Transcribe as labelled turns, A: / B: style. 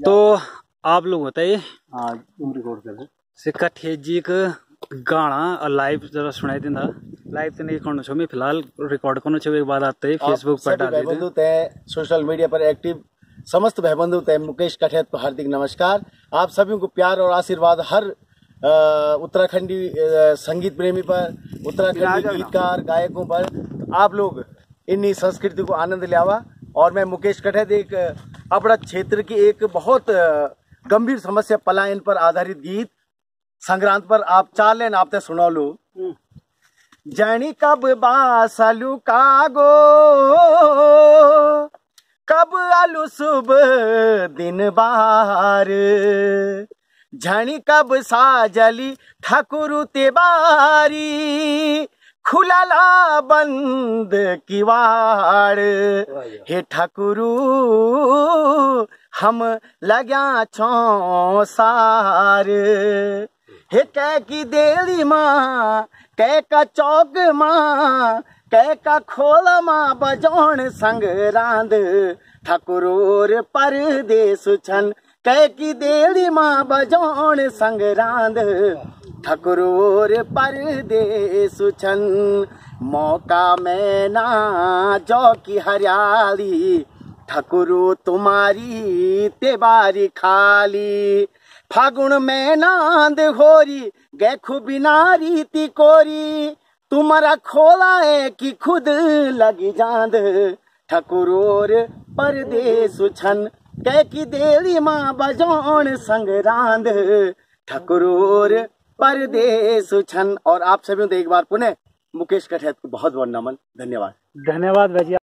A: तो आप लोग बताइए।
B: हाँ तुम रिकॉर्ड कर
A: से कठे जी का गाना और लाइव जरा सुनाई देना लाइव तो नहीं करना छो मैं फ़िलहाल रिकॉर्ड करना छो एक बाद आते ही फेसबुक पर डाल
B: भाई तय सोशल मीडिया पर एक्टिव समस्त भाई बंधु तय मुकेश कठेत को हार्दिक नमस्कार। आप सभी को प्यार और आशीर्वाद हर उत्तराखंडी संगीत प्रेमी पर उत्तराखंडी गीतकार गायकों पर। आप लोग इन्हीं संस्कृति को आनंद लियावा और मैं मुकेश कठेत एक अपना क्षेत्र की एक बहुत गंभीर समस्या पलायन पर आधारित गीत। संक्रांत पर आप चार लेन आपते सुना लो जनी कब बासलू कागो कब आलू सुब दिन बार। झणी कब साजली ठाकुर तेबारी खुलाला बंद किवाड़ हे ठाकुरु हम लग्या छो सार। हे कह की देली माँ कह का चौक माँ कह का खोल माँ बजौन संग रांद। ठाकुर परदेश छन कह की देली माँ बजौन संग रांद। ठकुरोर परदेश छन, मौका में ना जो की हरियाली। ठकुरु, तुम्हारी तेबारी खाली। फागुन में नांद होरी गे बिना रीति कोरी। तुम्हारा खोला है कि खुद लगी जांद। ठकुरोर परदेश छन, कह की देली माँ बजौन संग रांद। ठकुरोर परदेश छन, और आप सभी एक बार पुनः मुकेश कठेत को बहुत बहुत नमन, धन्यवाद।
A: धन्यवाद भैया।